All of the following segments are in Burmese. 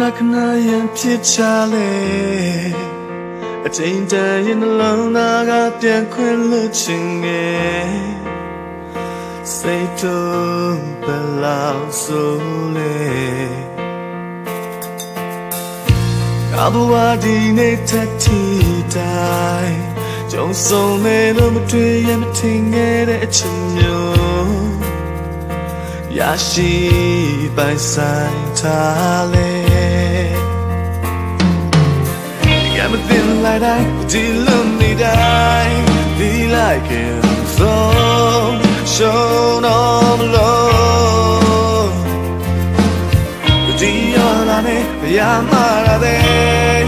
နာခနာရန်ဖြစ်ချလေအချိန်တန်ရင်နှလုံးသားကပြန်ခွင့်လို့ချင်ငယ်စိတ်တို့ဘယ်လောက်ဆိုလဲအဘဝဒီနေ့ထက်ထီတိုင်းကြုံဆုံးနေလို့မတွေ့ရမထင်ခဲ့တဲ့အချိန်မျိုးရရှိပိုင်ဆိုင်ထားလေ ရမတင်လိုက်တိုင်းဒီလိုနေတိုင်း be like it so show no love ဒီရလာနေရမှာရတဲ့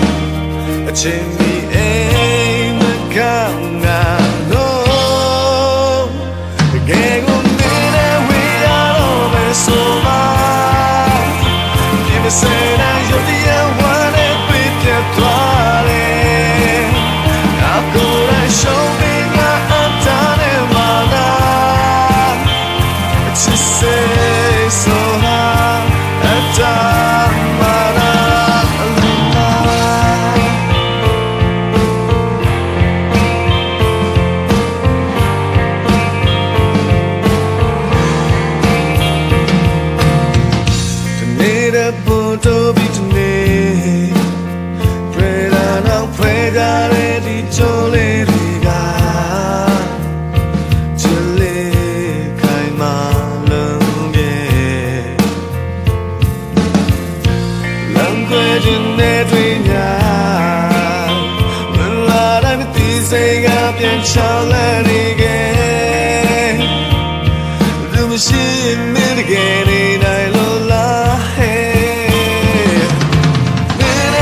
အချိန်ကြီးအိမ်မကောင်းငါ no ကဲကိုနေတဲ့ဝေးရတော့မယ်ဆိုမှဒီ လမ်းခွဲခြင်းနဲ့တွေ့ညာမလာတိုင်းမသိစိတ်ကပြန်ချလာနေခဲ့လူမရှိမင်းတကယ်နေနိုင်လို့လားဟဲ့မင်း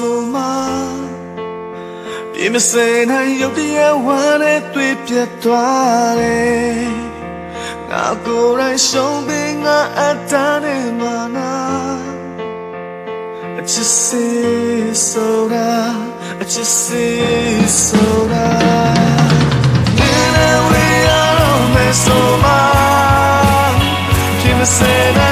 on me so much. ပြင်းမစင်နိုင်ရုပ်တရက်ဝမ်းနဲ့တွေ့ပြတ်သွားတယ်ငါကိုယ်တိုင်ရှုံးပြီးငါအတားနဲ့မနာအချစ်စီဆိုတာအချစ်စီဆိုတာဒီနေ့ဝေးရတော့မယ်ဆိုမှပြ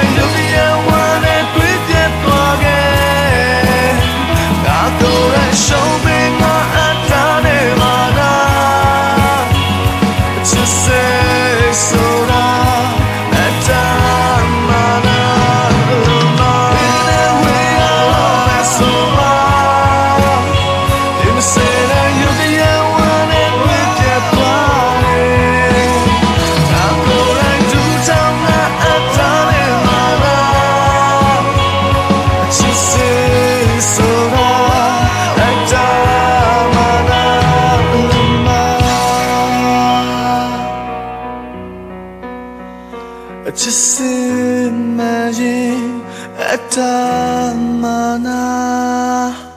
just imagine at the mana